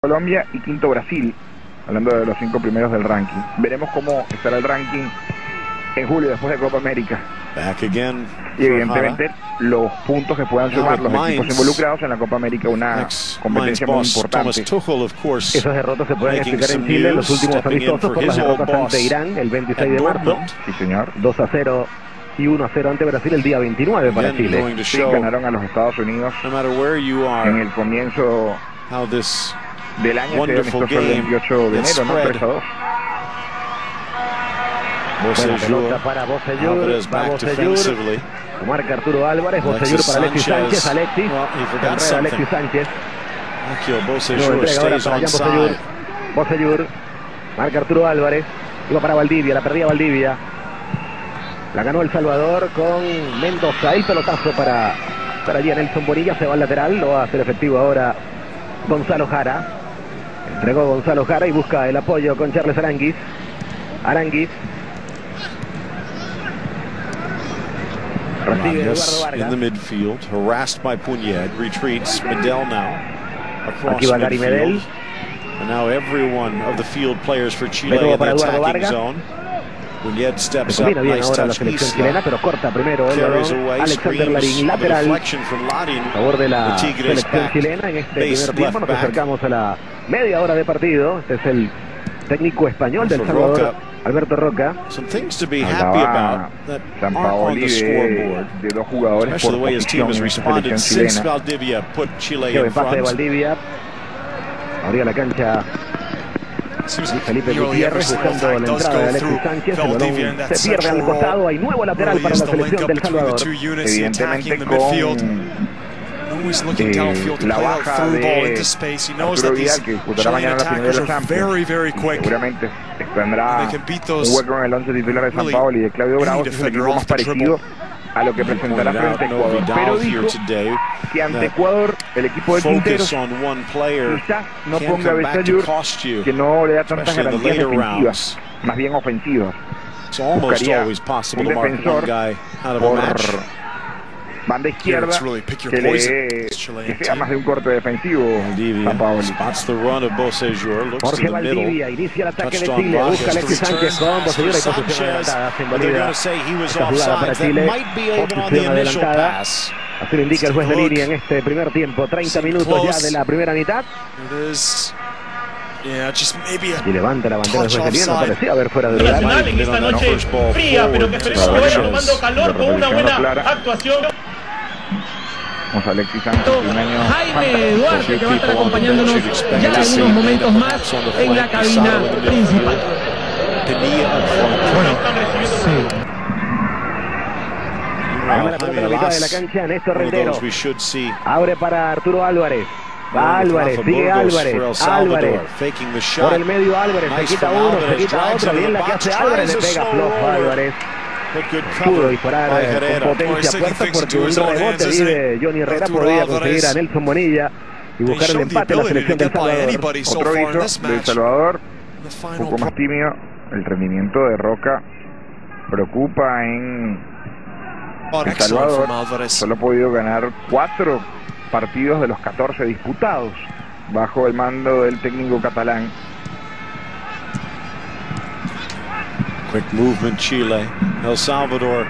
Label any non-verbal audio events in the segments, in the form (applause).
Colombia y quinto Brasil, hablando de los cinco primeros del ranking. Veremos cómo estará el ranking en julio después de Copa América. Back again Y evidentemente los puntos que puedan sumar los equipos involucrados en la Copa América, una competencia muy importante. Tuchel, course, Esas derrotas se pueden explicar en Chile en los últimos amistosos por las derrotas ante Irán el 26 at de marzo. Sí, señor. 2 a 0 y 1 a 0 ante Brasil el día 29 para Chile. Sí, ganaron a los Estados Unidos no matter where you en are, el comienzo how this del año, Wonderful amistoso el game. 28 de enero, ¿no? spread. 3 a 2. Buena pelota Bocellur, para Bocellur, va Bocellur, marca Arturo Álvarez, Bocellur para Alexis Sánchez. Alexis, Carrera. Alexis Sánchez, Bocellur entrega ahora para Jan Bocellur, marca Arturo Álvarez, iba para Valdivia, la perdía Valdivia, la ganó El Salvador con Mendoza, el pelotazo para, para allí Nelson Bonilla, se va al lateral, lo va a hacer efectivo ahora Gonzalo Jara, entregó Gonzalo Jara y busca el apoyo con Charles Aranguis, Aranguis, recibe Vargas in the midfield, harassed by Punyed, retreats. Medel now across Aquí va Gary Medel. midfield. And now every one of the field players for Chile in the attacking zone. Up, combina bien ahora la selección chilena, pero corta primero el carries balón. Alexander Larín, lateral a favor de la selección chilena en este primer tiempo. Nos acercamos a la media hora de partido. Este es el técnico español del Salvador. Alberto Roca. That San Paoli de, de dos jugadores por posición en selección chilena. Valdivia empate de. Valdivia. Abría la cancha Felipe Gutiérrez buscando la entrada de Alexis Sánchez. El balón se pierde al costado. Hay nuevo lateral para la selección del Salvador. Evidentemente con eh, la baja de Arturo Vidal, que disputará mañana la final de la Champions. Seguramente tendrá un hueco en el once titular de San Paolo y de Claudio Bravo, que es el equipo más parecido a lo que presentará frente a Ecuador. Pero dijo que ante Ecuador el equipo de player quizás no ponga a you. que no le da tantas garantías defensivas, más bien ofensivas. Buscaría un defensor por. Banda izquierda que le que sea más de un corte defensivo Jorge. Valdivia inicia el ataque de Chile. Busca Alexis Sánchez con Bocellur. Hay posición adelantada. Esta jugada para Chile. might be able on the Posición adelantada. Así lo indica el juez de línea en este primer tiempo. 30 Seem minutos ya de la primera mitad. It is. Yeah, just maybe a Y levanta la bandera juez de línea. No parecía haber fuera de lugar. Nacional en esta noche fría, pero que esperemos que vaya tomando calor con una buena actuación. Vamos a Alexis Sánchez, un año Jaime Duarte que va a estar acompañándonos ya en unos momentos más en la cabina principal. La pelota la mitad de la cancha. Néstor Rendero. Abre para Arturo Álvarez. Va Álvarez. Sigue Álvarez. Álvarez. Por el medio Álvarez. Se quita uno. Se quita otro. Bien la que hace Álvarez. Le pega flojo. Álvarez. Pudo disparar eh, con potencia puerta porque un rebote de he? Johnny Herrera podía conseguir a Nelson Bonilla y buscar el empate a la selección del Salvador. Otro this del. Salvador, un poco más tímido. El rendimiento de Roca preocupa en El Salvador. Solo ha podido ganar cuatro partidos de los 14 disputados bajo el mando del técnico catalán. Quick movement, Chile. El Salvador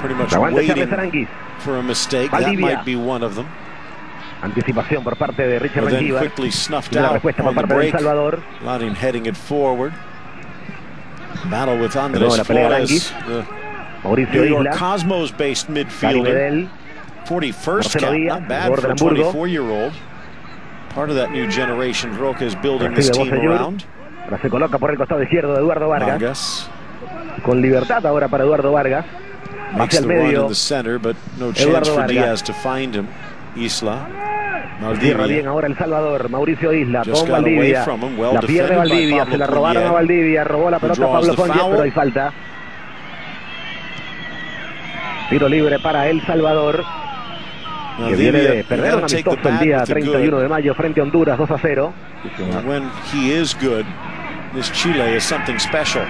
pretty much waiting for a mistake. That might be one of them. Anticipación por parte de Richard But then quickly snuffed out respuesta por parte break. Salvador. Larin heading it forward. Battle with Andres Flores, the Mauricio New York Isla. Cosmos-based midfielder. 41st Marcelo cap, not bad for a 24-year-old. Part of that new generation Roca is building this team around. Ahora se coloca por el costado izquierdo de Eduardo Vargas. Vargas Con libertad ahora para Eduardo Vargas. makes el run medio. in the center, but no chance Eduardo for Vargas. Diaz to find him. Isla. Cierra bien ahora El Salvador. Mauricio Isla con Valdivia. him. Well La pierde Valdivia. Se la robaron a Valdivia. Robó la pelota Pablo foul. pero hay falta. Tiro libre para El Salvador. Now, Que viene de perder un amistoso el día with the 31 good. de mayo frente a Honduras 2 a 0. And when he is good, this Chile is something special.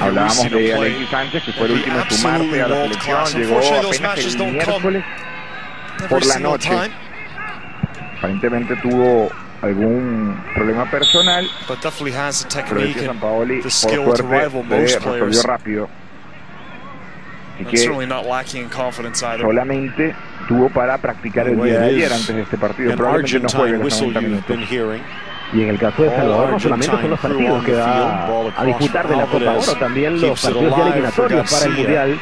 Hablábamos de. Alexis Sánchez, que fue el último en sumarse a la selección. class. Llegó Unfortunately, those apenas matches el don't come miércoles por la noche. time. Aparentemente tuvo algún problema personal, But definitely has the pero San and Paoli, the por skill to suerte, rival se most resolvió players. rápido. Así que certainly not lacking in confidence either. solamente tuvo para practicar el día de ayer antes de este partido. Probablemente no juegue los whistle 90 you've been minutos. Y en el caso de Salvador, no solamente son los partidos que va a disputar de la Copa Oro, también los partidos for eliminatorios para el. Mundial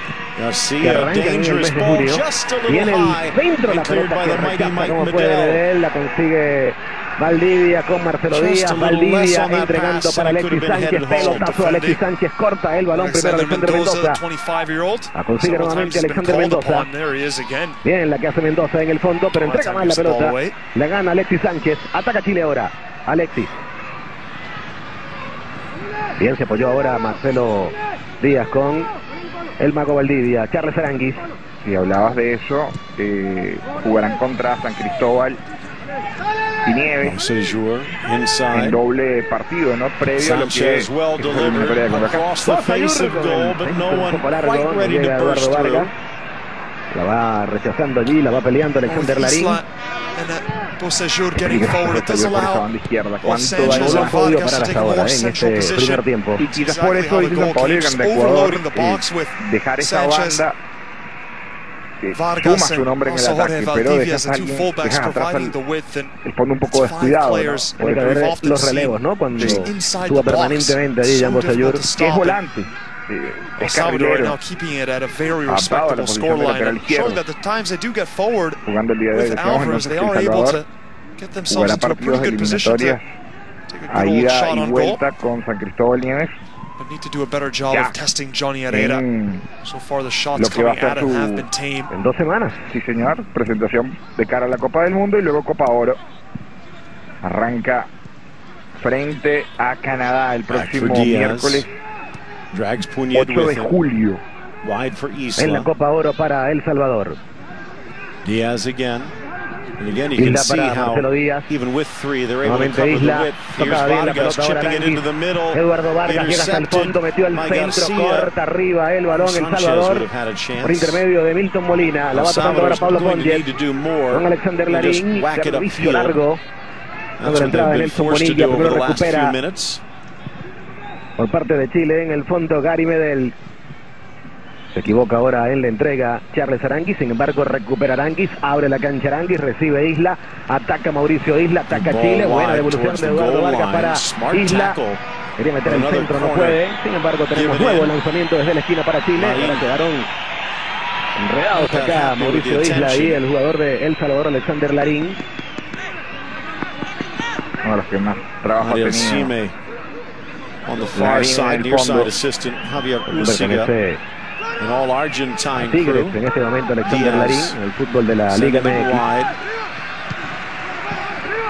que arrancan en el mes de a little Viene el centro, la pelota que Mike como puede. Medel, la consigue Valdivia con Marcelo Díaz, Valdivia entregando para Alexis Sánchez, pelotazo Alexis Sánchez, corta el balón primero Alexander Mendoza, Mendoza. the 25-year-old. La consigue nuevamente Alexander Mendoza. Bien la que hace Mendoza en el fondo, pero entrega mal la pelota. La gana Alexis Sánchez. Ataca Chile ahora. Alexis. Bien, se apoyó ahora Marcelo Díaz con el Mago Valdivia. Charles Aranguis. Si hablabas de eso, eh, jugarán contra San Cristóbal en inside. doble partido, ¿no? Previo a lo que well delivered across the face of goal, but no one quite ready to burst through. La va rechazando allí, la va peleando Alexander Larín. Sí, getting forward. It does allow banda izquierda. both ¿Cuánto Sanchez No daño lo and Vargas parar to take hasta a ahora more ¿eh? en central este position. primer tiempo. Y quizás por Exactly eso how the dice San goal Paolo que keeps ante Ecuador overloading the eh, box with dejar esa Sanchez, banda eh, suma Vargas su and nombre en el ataque, pero dejas as a alguien, dejas atrás al, el fondo un poco descuidado, ¿no? que Porque haber los relevos, ¿no? Cuando estuvo permanentemente allí difficult to que es volante, es carrilero, now keeping it at a very Adaptado a la respectable posición de scoreline lateral izquierdo. jugando el día de hoy. Decíamos entonces que El Salvador jugará into a partidos pretty good position to eliminatorias a ida y vuelta con San Cristóbal Nieves need to do a better job Ya. of testing Johnny Herrera. en, So far the shots lo que va a coming at him have been tame. En dos semanas. sí señor, presentación de cara a la Copa del Mundo y luego Copa Oro. Arranca frente a Canadá el próximo miércoles Drags Punyed 8 de julio. Wide for En la Isla. Copa Oro para El Salvador. Diaz again. Isla para Marcelo Díaz. Nuevamente Isla. Tocaba bien la pelota ahora chipping it into the middle. Eduardo Vargas llega hasta el fondo, metió al centro, corta arriba el balón El Salvador. Por intermedio de Milton Molina. La va tocando ahora Pablo more Con Alexander Larín. Servicio largo. That's la entrada de Nelson Bonilla. Primero recupera por parte de Chile. En el fondo Gary Medel. Se equivoca ahora en la entrega. Charles Aranguis, sin embargo recupera Aranguis, abre la cancha Aranguis, recibe Isla, ataca Mauricio Isla, ataca Chile, buena devolución de Eduardo Vargas para Smart Isla, quería meter el centro, no puede, sin embargo tenemos nuevo lanzamiento desde la esquina para Chile, ahora quedaron enredados acá Mauricio Isla y el jugador de El Salvador Alexander Larín, Uno de los que más trabajo ha tenido. Sime on the far side, el near side assistant Javier Usiga, an all Argentine a Tigres crew. en este momento Alexander Díaz. Larín, en el fútbol de la Sending Liga it MX. wide.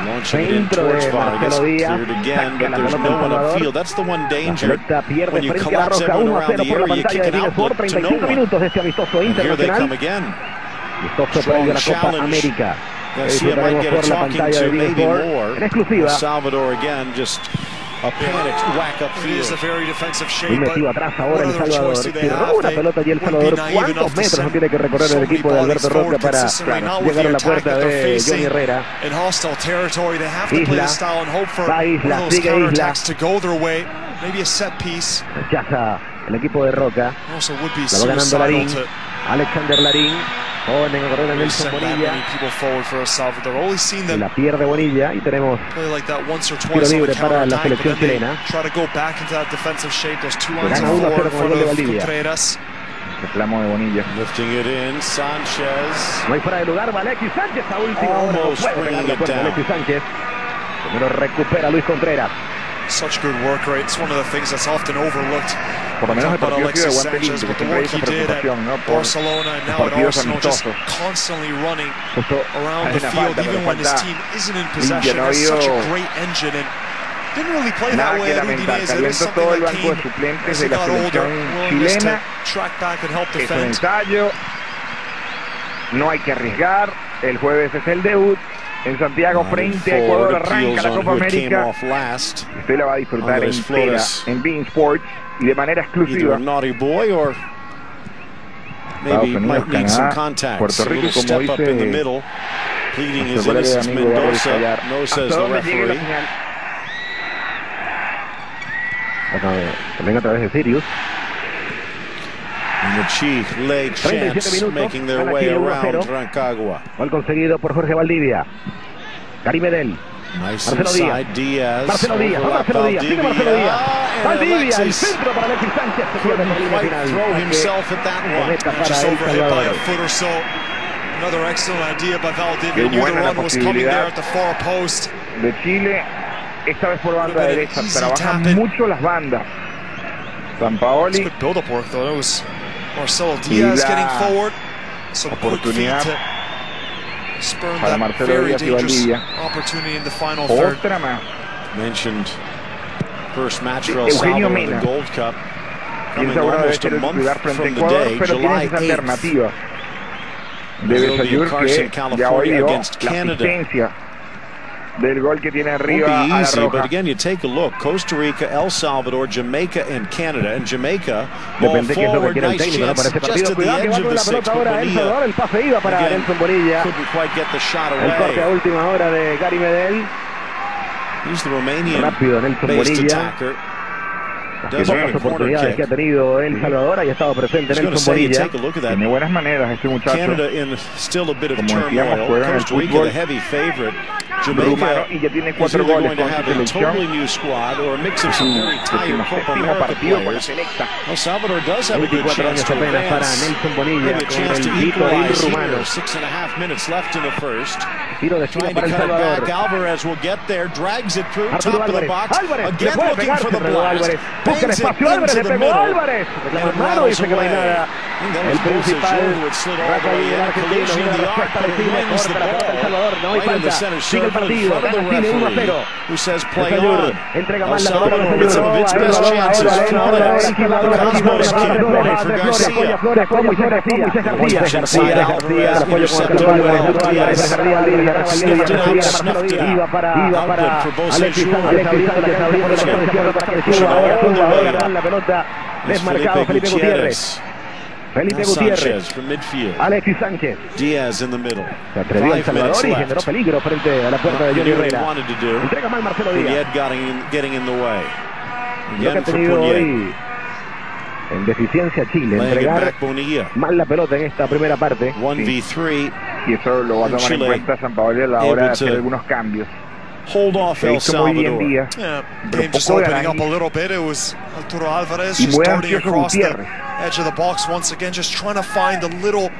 Launching it in Centro towards de Vargas. Marcelo Díaz. Cleared again, Saca but la there's pelota no El one Salvador. upfield. That's the one La danger. pelota pierde When you frente a la collapse Roja everyone 1 a around 0 the por la area, you pantalla kick de an Dinesport, outlet to no 35 one. minutos de este amistoso And here they internacional. come again. Amistoso previo a la Strong Copa challenge. América. Que Garcia might disfrutaremos get a por la talking pantalla de to, maybe Dinesport more. en exclusiva. El Salvador again, just a panicked whack It is a upfield. very defensive shape, Muy but metido atrás ahora what El Salvador. choice do they Si roba have? una They pelota y El wouldn't be Salvador, naive enough ¿cuántos to metros no send tiene que recorrer so el many equipo de bodies Alberto Roca forward para consistently, not with llegar a the la attack puerta that they're de facing Johnny Herrera? in hostile territory. They have to play Isla. the style and hope for Va one Isla, of those sigue counterattacks to go their way. Maybe a set piece. Rechaza el equipo de Roca. Also would be La va ganando suicidal Larín. Alexander Larín. Ponen a correr a Nelson Bonilla. Y them la pierde Bonilla. Y tenemos play like that once or Tiro libre para la selección chilena. try to go back into that defensive shape. Those two lines Gana of 1 a 0 four in con el gol de Valdivia. Reclamo de Bonilla. Lifting it in, Sanchez. No hay fuera de lugar, va Alexis Sánchez a última hora. No Almost puede pegar bringing la it puerta down. Alexis Sánchez. Primero recupera Luis Contreras. Such good work rate. It's one of the things that's often overlooked. Por lo menos el partido ha de Alexis Sanchez, but the work he did at ¿no? Barcelona and now at Arsenal, just constantly running around the field, falta, even when his team isn't in possession. Has such a great engine and didn't really play nada that way at. Udinese. It Talento something that came as he got older, willingness to track back and help defend. No hay que arriesgar. El jueves es el debut. en Santiago frente a Ecuador arranca la Copa América. Usted la va a disfrutar en Bean Sports y de manera exclusiva. Estados Unidos, Canadá, Puerto Rico, como dice nuestro colega amigo hasta dónde la. Venga a través de Sirius. 37 minutos. Rancagua. Gol conseguido por Jorge Valdivia. Karim Edel. Nice Marcelo Díaz. Díaz. Marcelo Díaz. Marcelo Díaz. Sigue Marcelo Díaz. Ah, Valdivia, el centro para Alexis Sánchez. Se pierde por línea final. Throw. Just overhit by a foot or so. Another excellent idea by Valdivia. Knew the run was coming there at the far post. De Chile, esta vez por banda derecha. Trabajan mucho las bandas. San work Marcelo Diaz la getting forward. Some oportunidad quick para Marcelo Diaz y Opportunity in the final Otra third. más. Mentioned first match for El Salvador the Gold Cup. Piensa ahora debe ser el titular day, July 8th. esa alternativa. Debe salir que ya hoy dio la asistencia del gol que tiene arriba. Won't be easy, but again, you take a look. Costa Rica, El Salvador, Jamaica, and Canada. And Jamaica, ball forward, que es lo que nice técnico, chance, just at the edge of the six, Bonilla, el pase iba para again, Nelson Bonilla. Couldn't quite get the shot away. El corte a última hora de Gary Medel. He's the Romanian-based attacker. las pocas oportunidades que ha tenido El Salvador haya estado presente Nelson Bonilla. Tiene buenas maneras este muchacho. Como decíamos, juega en el fútbol rumano y ya tiene cuatro goles con su selección. Séptimo partido con la selecta. 24 años apenas para Nelson Bonilla con el Vitoril rumano. Tiro de esquina para El Salvador. Arturo Álvarez, Álvarez, le puede pegar, Álvarez busca el espacio Álvarez, le pegó Álvarez. Dice que no hay nada. El principal Rafa Villa argentino mira la respuesta de Chile, corta la pelota El Salvador, no hay falta, sigue el partido, gana Chile 1 a 0. El entrega la pelota Balón, ahora Valente, ahora García, el Álvarez, para, la para que suba, ahora Zúñiga, ahora la. Felipe Gutiérrez. Alexis Sánchez. Diaz in the middle. Se atrevió el Salvador y generó peligro frente a la puerta de Johnny Herrera. Entrega mal Marcelo Díaz. Lo que ha tenido hoy en deficiencia Chile. Entregar mal la pelota en esta primera parte. Sí. Y eso lo va a tomar en cuenta San Paolo a la hora de hacer algunos cambios. hold off El Salvador. Yeah, game just opening up a little bit. It was Arturo Alvarez just darting across the edge of the box once again, just trying to find a little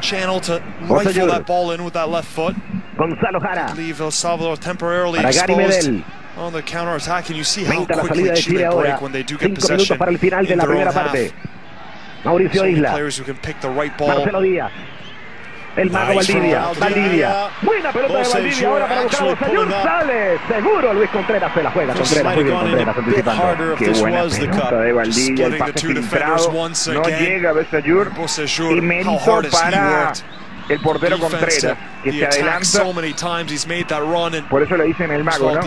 channel to rifle that ball in with that left foot. Gonzalo Jara. Leave El Salvador temporarily exposed on the counter-attack, and you see how quickly Chile break when they do get possession in their own half. Mauricio so Isla. players who can pick the right ball. Marcelo Díaz. El mago nice Valdivia. Valdivia. Buena pelota de Valdivia ahora para buscar a señor Sales. Seguro Luis Contreras se la juega. Contreras, muy bien Contreras anticipando. Qué buena pelota de Valdivia. El pase filtrado. No llega Besayur. Y mérito para el portero Contreras, que se adelanta. Por eso le dicen el mago, ¿no?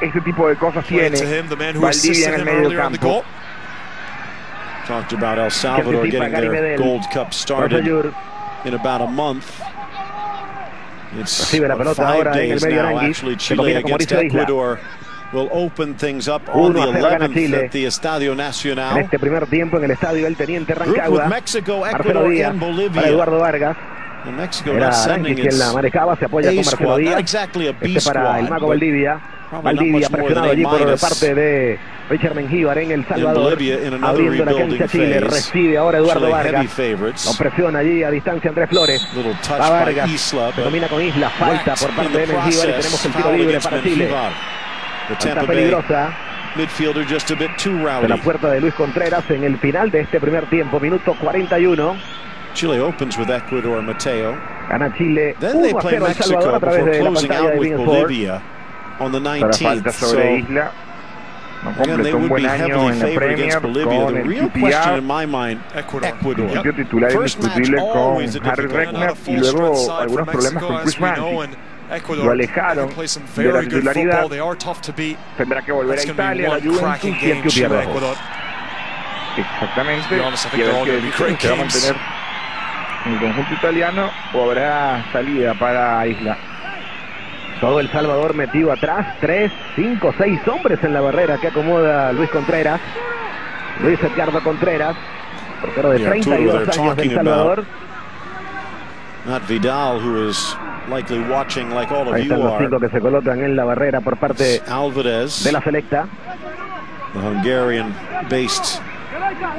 Este tipo de cosas tiene Valdivia en el medio campo. Talked about El Salvador getting their Gold Cup started in about a month. It's Recibe la pelota ahora en el Ecuador. Will open things up on the 11th at the Estadio Nacional. En este primer tiempo en el estadio del Teniente Rancagua. Mexico, Ecuador, Díaz Eduardo Vargas. Mexico Era quien la manejaba, se apoya Díaz. Exactly este para el Valdivia presionado allí por parte de Richard Mengíbar en El Salvador. Abriendo la cancha Chile. Recibe ahora Eduardo Vargas. Lo presiona allí a distancia Andrés Flores. Va Vargas. Domina con Isla. Falta por parte de Mengíbar. Y tenemos el tiro libre para Chile. Falta peligrosa. Midfielder just a bit too rowdy. De la puerta de Luis Contreras en el final de este primer tiempo, minuto 41. Chile opens with Ecuador Mateo. Gana Chile 1 a 0 El Salvador a través de la pantalla de Bean Sport. Para falta sobre Isla. No completó un buen año en la Premier con el PPR. Ecuador titular indiscutible con Harry Regner y luego algunos problemas con Chris Ranty. Lo alejaron de la titularidad. Tendrá que volver a Italia, la Juventus y el que pierde Exactamente. Y a ver qué que va a mantener el conjunto italiano o habrá salida para Isla. Todo El Salvador metido atrás. Tres, cinco, seis hombres en la barrera que acomoda Luis Contreras. Luis Edgardo Contreras, portero de Yeah, Arturo, 32 they're años del Salvador. Not Vidal, who is likely watching like all of Ahí you están los are. cinco que se colocan en la barrera por parte Alvarez, de la selecta. the Hungarian-based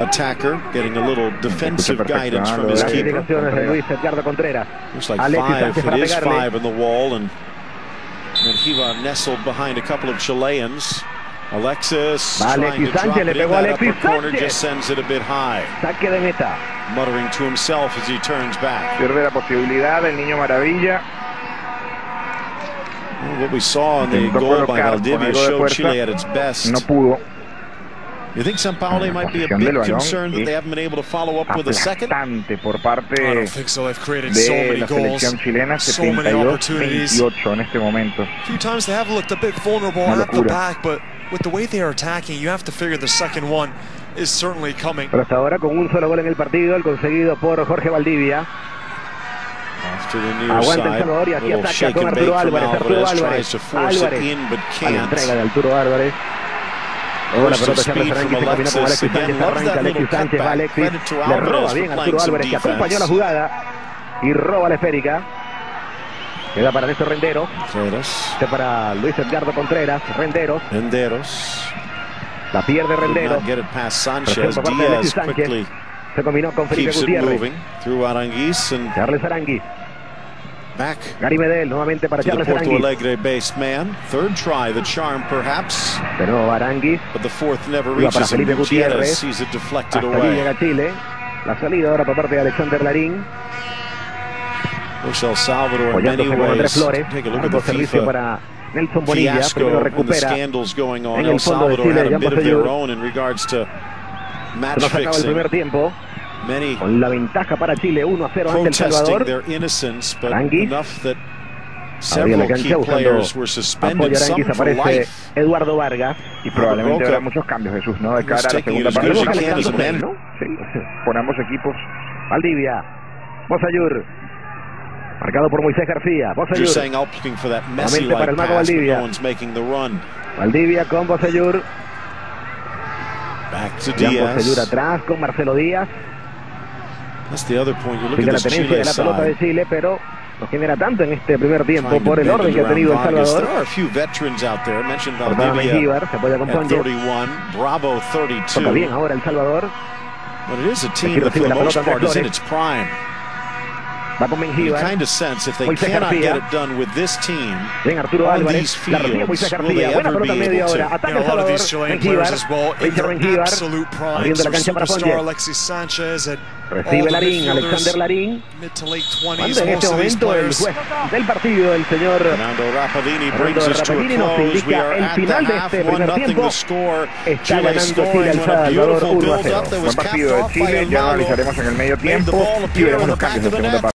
attacker, getting a little defensive guidance from his keeper. Looks like five. It is five in the wall, and Menjiva nestled behind a couple of Chileans. Alexis Va trying to drop it in that Alexis upper corner, just sends it a bit high, Saque de meta. muttering to himself as he turns back. Pierde la posibilidad el niño maravilla. Well, what we saw in the goal by colocar Valdivia showed. Chile at its best. No pudo. You think San Paulo might be a bit concerned that they haven't been able to follow up with a second? Por I parte don't think so. They've created so de many la goals, selección chilena. so many opportunities. 72-28 en este momento. A few times they have looked a bit vulnerable at the back, but with the way they are attacking, you have to figure the second one is certainly coming. Pero hasta ahora con un solo gol en el partido, el conseguido por Jorge Valdivia. Aguanta El. Salvador y aquí Little ataca con and Arturo Álvarez. Arturo. Álvarez. Álvarez. A la entrega de Arturo Álvarez. Burst pelota Alexis. Sánchez. Arranca Alexis Sánchez. Va. Alexis. Le roba bien playing Arturo Álvarez que acompañó la jugada. Y roba la esférica. Queda para Néstor Renderos. Renderos. Este para Luis Edgardo Contreras. Renderos. Renderos. La pierde Renderos. Sanchez. Diaz Sánchez. Se combinó con Felipe Gutiérrez. moving Aranguiz and Charles Aranguis. Back Gary Medel nuevamente para Charles Porto Aranguis. Alegre based man. Third try, the charm perhaps, De nuevo Aranguis. but the fourth never para reaches him. Felipe Gutiérrez. Sees it deflected Hasta away. llega Chile. La salida ahora por parte de Alexander Larín. Looks El Salvador in many ways. Flores. Take a look at the servicio FIFA para Nelson Bonilla. fiasco Primero and the scandals going on. en El el fondo de Salvador Chile, had a bit of their own in regards to match Nos acaba el fixing. primer tiempo. Con la ventaja para Chile. 1 a 0 ante El Salvador. Aranguis. Abría la cancha buscando apoyo Aranguis. Aparece. Eduardo Vargas. Y probablemente habrá muchos cambios, Jesús, ¿no? De cara a la segunda parte. ¿no? Sí, (laughs) por ambos equipos. Valdivia. Bosayur. Marcado por Moisés García. Bosayur. Nuevamente para el Mago Valdivia. Valdivia con Bosayur. Back to Diaz. atrás con Marcelo Díaz. That's the other point. You look Sigue at la tenencia de la pelota de. Chile, pero no genera tanto en este primer tiempo por el orden que ha tenido El. Salvador. There are a few veterans out there. I mentioned Portada Mengíbar, se apoya con at Ponche. 31, Bravo Toca 32. bien ahora El Salvador. But it is a team that for the most part is in its prime. Va con You kind of sense if they Moisés cannot García. get it done with this team, Bien Arturo on Álvarez. these La recibe fields, Moisés will García. they Buena ever pelota be media able hora. to? Ataca You know, a lot of Salvador. these Chilean Mengíbar. players as well in Richard their Mengíbar. absolute prime. Abriendo la Some cancha para superstar Ponche. Alexis Sanchez and all Recibe the Larín. midfielders, Alexander Larín. mid to late 20s. Cuando en este Most of these momento el players juez del partido, el señor Fernando Fernando brings us to a Rapidini nos close. We indica are el at the final de half, este one primer nothing tiempo. the score. Está Chile ganando scoring Chile al when a Salvador beautiful 1 a build-up 0. that Buen was partido capped de off by Chile, El ya Mago. analizaremos en el medio Made the tiempo ball y appear veremos on los the back cambios of de the segunda net. parte.